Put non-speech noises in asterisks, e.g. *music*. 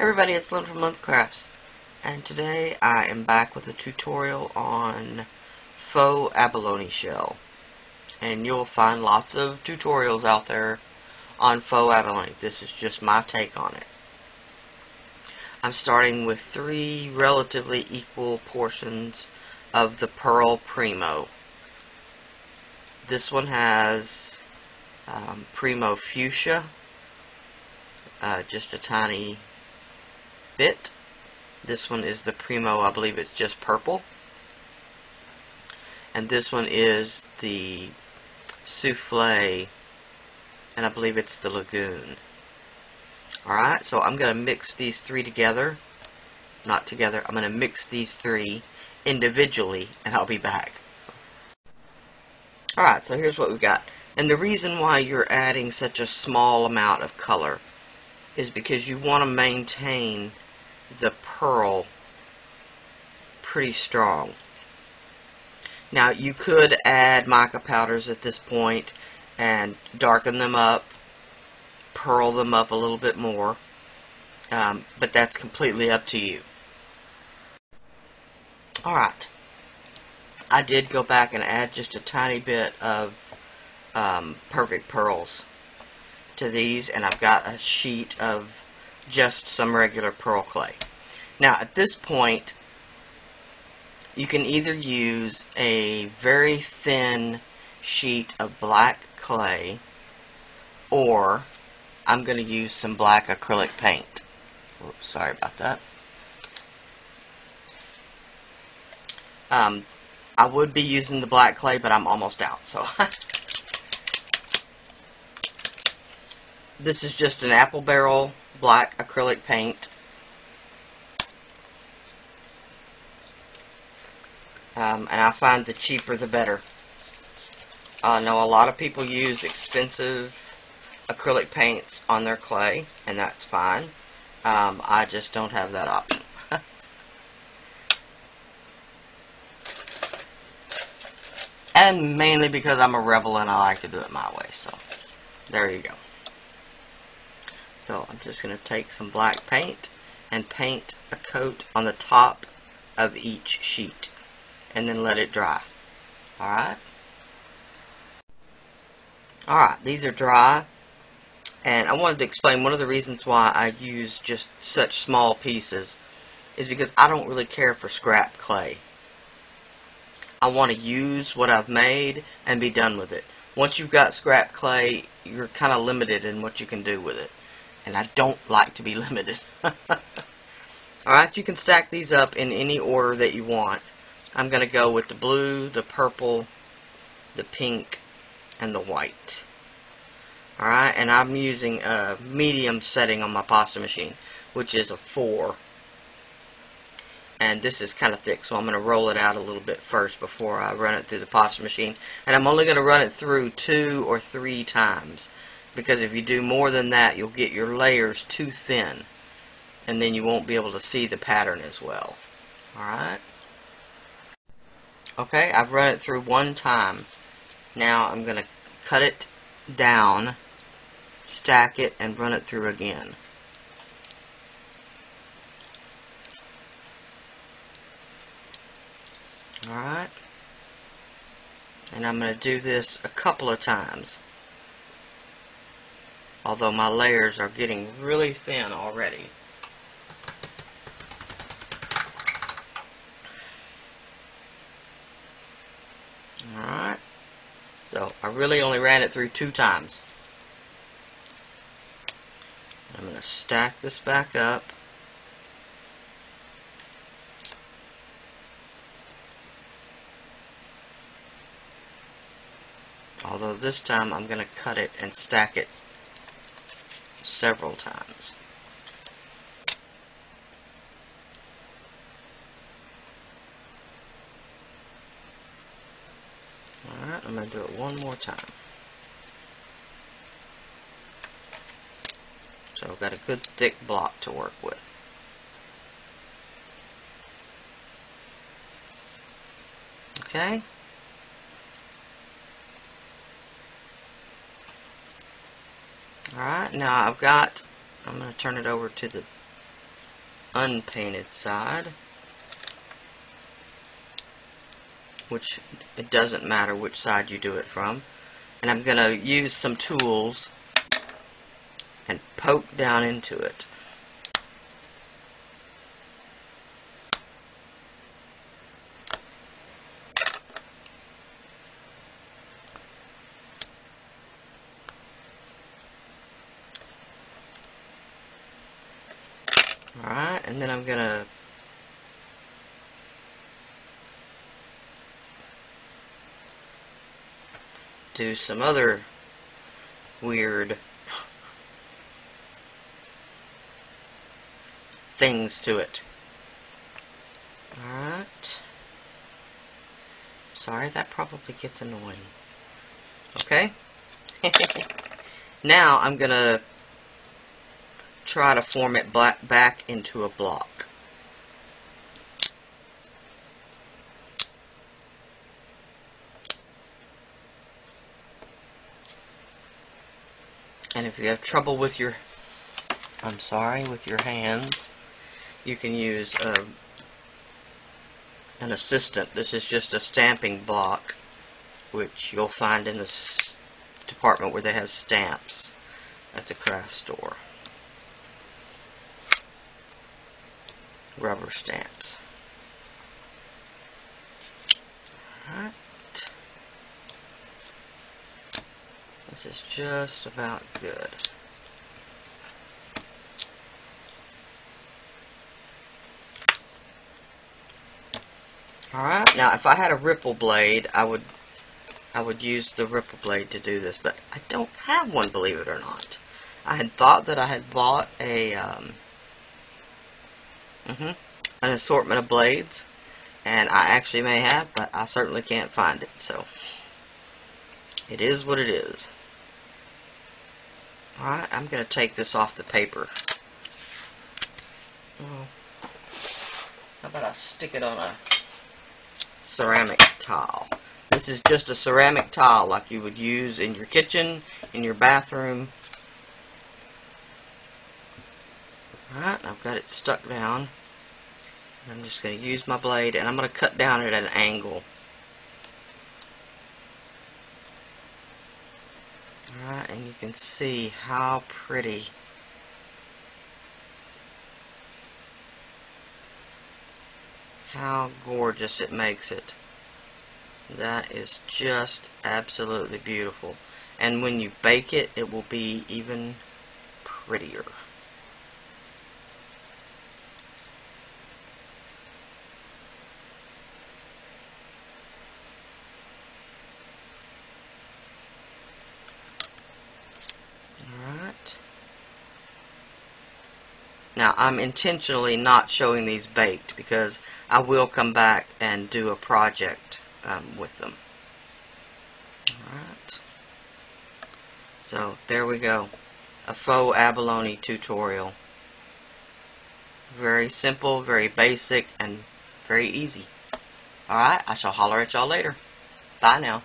everybody, it's Lyn from LynzCraftz, and today I am back with a tutorial on faux abalone shell. And you'll find lots of tutorials out there on faux abalone. This is just my take on it. I'm starting with three relatively equal portions of the Pearl Premo. This one has um, Premo Fuchsia, uh, just a tiny bit. This one is the Premo, I believe it's just purple. And this one is the Souffle, and I believe it's the Lagoon. Alright, so I'm going to mix these three together. Not together, I'm going to mix these three individually, and I'll be back. Alright, so here's what we've got. And the reason why you're adding such a small amount of color is because you want to maintain the pearl pretty strong. Now you could add mica powders at this point and darken them up, pearl them up a little bit more, um, but that's completely up to you. Alright, I did go back and add just a tiny bit of um, perfect pearls to these and I've got a sheet of just some regular pearl clay. Now at this point you can either use a very thin sheet of black clay or I'm going to use some black acrylic paint. Oops, sorry about that. Um, I would be using the black clay, but I'm almost out. So *laughs* this is just an apple barrel black acrylic paint. Um, and I find the cheaper the better. I know a lot of people use expensive acrylic paints on their clay, and that's fine. Um, I just don't have that option. *laughs* and mainly because I'm a rebel and I like to do it my way, so there you go. So I'm just going to take some black paint and paint a coat on the top of each sheet and then let it dry. Alright? Alright, these are dry and I wanted to explain one of the reasons why I use just such small pieces is because I don't really care for scrap clay. I want to use what I've made and be done with it. Once you've got scrap clay, you're kind of limited in what you can do with it and I don't like to be *laughs* limited. Alright, you can stack these up in any order that you want. I'm going to go with the blue, the purple, the pink, and the white. Alright, and I'm using a medium setting on my pasta machine, which is a 4. And this is kind of thick, so I'm going to roll it out a little bit first before I run it through the pasta machine. And I'm only going to run it through two or three times because if you do more than that you'll get your layers too thin. And then you won't be able to see the pattern as well. Alright? Okay I've run it through one time. Now I'm gonna cut it down stack it and run it through again. Alright? And I'm going to do this a couple of times although my layers are getting really thin already. Alright, so I really only ran it through two times. I'm going to stack this back up. Although this time I'm going to cut it and stack it several times. Alright, I'm going to do it one more time. So I've got a good thick block to work with. Okay. Alright, now I've got, I'm going to turn it over to the unpainted side. Which it doesn't matter which side you do it from. And I'm going to use some tools and poke down into it. Alright, and then I'm to do some other weird things to it. Alright. Sorry, that probably gets annoying. Okay? *laughs* now I'm to try to form it back into a block. And if you have trouble with your, I'm sorry, with your hands, you can use a, um, an assistant. This is just a stamping block, which you'll find in the department where they have stamps at the craft store. Rubber stamps. Alright. This is just about good. Alright, now if I had a ripple blade, I would I would use the ripple blade to do this, but I don't have one, believe it or not. I had thought that I had bought a um, -hmm. An assortment of blades. And I actually may have, but I certainly can't find it. So, it is what it is. Alright, I'm going to take this off the paper. Oh. How about I stick it on a ceramic tile? This is just a ceramic tile like you would use in your kitchen, in your bathroom. Alright, I've got it stuck down. I'm just going to use my blade and I'm going to cut down at an angle. Alright, and you can see how pretty how gorgeous it makes it. That is just absolutely beautiful. And when you bake it, it will be even prettier. Now, I'm intentionally not showing these baked because I will come back and do a project um, with them. Alright. So, there we go. A faux abalone tutorial. Very simple, very basic, and very easy. Alright, I shall holler at y'all later. Bye now.